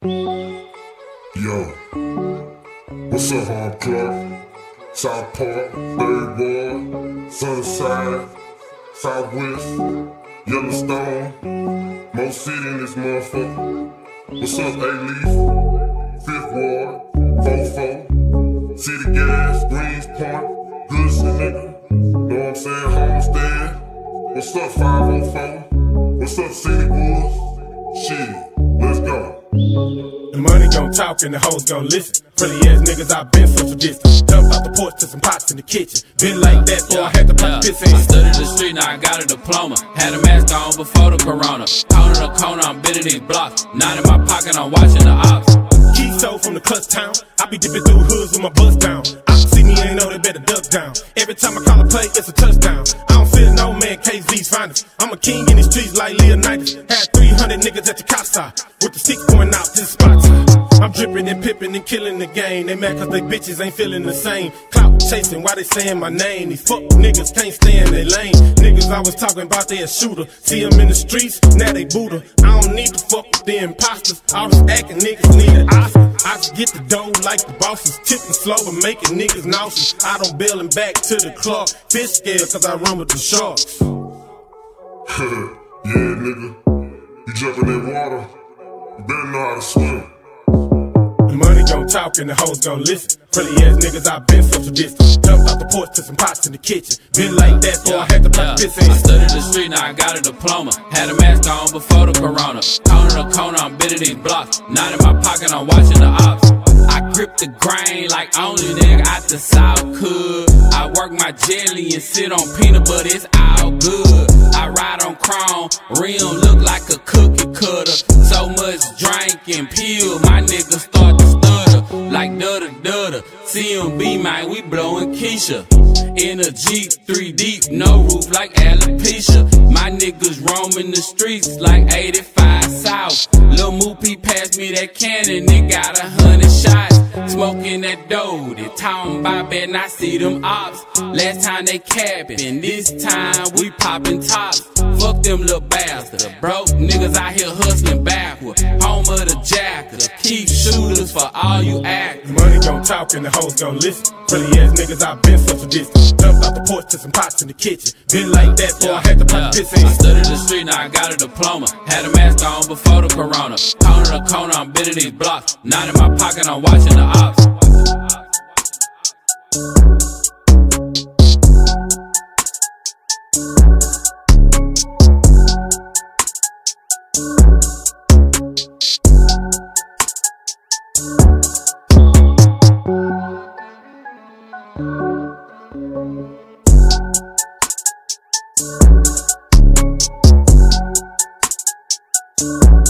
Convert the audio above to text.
Yo, what's up, Home Clark? South Park, Third Ward, Sunnyside, Southwest, Yellowstone, Mo City in this motherfucker. What's up, Alief, Fifth Ward, Fofo, City Gas, Greenspoint, Goodson, nigga. Know what I'm saying? Homestead. What's up, 504? What's up, City Woods? Shit. The money gon' talk and the hoes gon' listen. Friendly ass niggas, I been social distance. Jumped off the porch to some pots in the kitchen. Been like that, boy, I had to put piss in. I stood in the street, now I got a diploma. Had a mask on before the corona. Corner to corner, I'm bidding these blocks. Not in my pocket, I'm watching the ops. Keystone from the clutch town. I be dipping through hoods with my bust down. I see me, ain't know they better duck down. Every time I call a play, it's a touchdown. I don't feel no man, KZ's finest. I'm a king in the streets like Leonidas. Had 300 niggas at the casa with the six going out to the spots. I'm dripping and pipping and killing the game. They mad cause they bitches ain't feeling the same. Clout chasing, why they saying my name? These fuck niggas can't stay in their lane. Niggas always talking about they a shooter. See them in the streets, now they Buddha. I don't need to fuck with the imposters. All this acting niggas need an Oscar. I get the dough like the bosses. Tipping slow and making niggas nauseous. I don't bail them back to the club, Fish scared cause I run with the sharks. yeah, nigga. You jump in that water, you better know how to swim. The money gon' talk and the hoes gon' listen. Friendly ass niggas, I been social distance. Jumped off the porch to some pots in the kitchen. Been like that, so I had to put piss in. I in the street, now I got a diploma. Had a mask on before the corona. Corner to corner, I'm bidding these blocks. Not in my pocket, I'm watching the ops. I grip the grain like only nigga out the South could. I work my jelly and sit on peanut butter, it's all good. I ride on chrome, rim look like a cookie cutter. So much drink and pill, my niggas start to stutter like dudda dudda. CMB, man, we blowin' Keisha. In a Jeep, three deep, no roof like alopecia. My niggas roaming the streets like 85 South. Lil Moopy passed me that cannon, it got a hundred shots. Smoking that dough, they talking about bet I see them ops. Last time they capping, this time we popping tops. Fuck them little bastards. Broke niggas out here hustling backward. Home of the. Keep shooters for all you act. Money gon' talk and the hoes gon' listen. Friendly ass niggas, I've been distance. Jumped off the porch to some pots in the kitchen. Been like that, so I had to put piss in. I stood in the street, now I got a diploma. Had a mask on before the corona. Corner to corner, I'm bidding these blocks. Not in my pocket, I'm watching the ops. Música